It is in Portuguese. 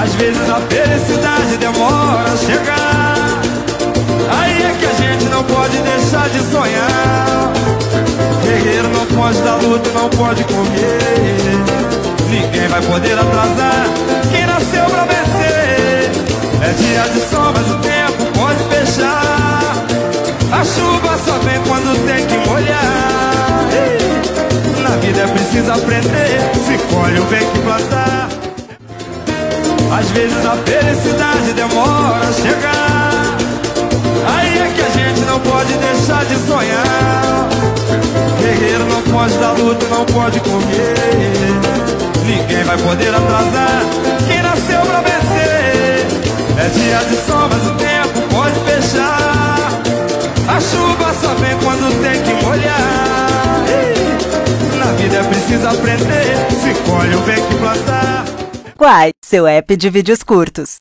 Às vezes a felicidade demora a chegar. Aí é que a gente não pode deixar de sonhar. Guerreiro não pode dar luta, não pode correr. Ninguém vai poder atrasar quem nasceu pra vencer. É dia de sol, mas o tempo pode fechar. A chuva só vem quando tem que molhar. Na vida é preciso aprender. Se colhe o bem que plantar. Às vezes a felicidade demora a chegar. Aí é que a gente não pode deixar de sonhar. Guerreiro não pode dar luta, não pode correr. Ninguém vai poder atrasar quem nasceu pra vencer. É dia de sol, mas o tempo pode fechar. A chuva só vem quando tem que molhar. Na vida é preciso aprender. Se colhe o seu app de vídeos curtos.